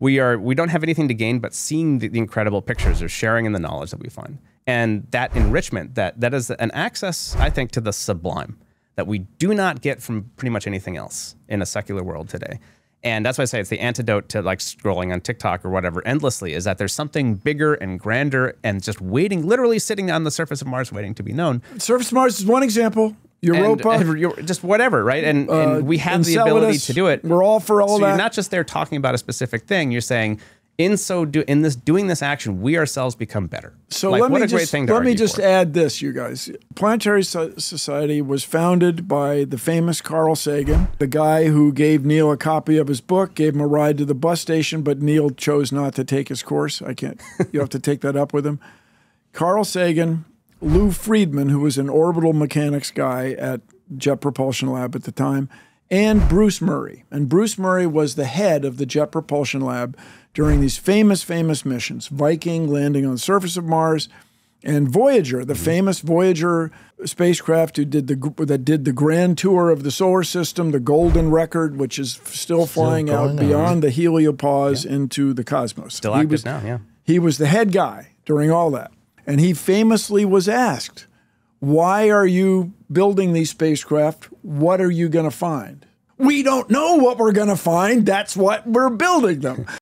we are we don't have anything to gain but seeing the, the incredible pictures or sharing in the knowledge that we find and that enrichment that that is an access i think to the sublime that we do not get from pretty much anything else in a secular world today and that's why I say it's the antidote to like scrolling on TikTok or whatever endlessly is that there's something bigger and grander and just waiting, literally sitting on the surface of Mars waiting to be known. Surface Mars is one example. Europa, and, and just whatever, right? And, uh, and we have the ability to do it. We're all for all so that. You're not just there talking about a specific thing. You're saying in so do in this doing this action, we ourselves become better. So like, let what me a great just, thing to let me just for. add this, you guys. Planetary So- Society was founded by the famous Carl Sagan, the guy who gave Neil a copy of his book, gave him a ride to the bus station, but Neil chose not to take his course. I can't. You have to take that up with him. Carl Sagan, Lou Friedman, who was an orbital mechanics guy at Jet Propulsion Lab at the time, and Bruce Murray. And Bruce Murray was the head of the Jet Propulsion Lab during these famous, famous missions Viking landing on the surface of Mars, and Voyager, the famous Voyager spacecraft who did the that did the grand tour of the solar system, the golden record, which is still flying out going beyond the heliopause into the cosmos. Still he active was, now, yeah. He was the head guy during all that. And he famously was asked, Why are you building these spacecraft? What are you going to find? We don't know what we're going to find. That's what we're building them.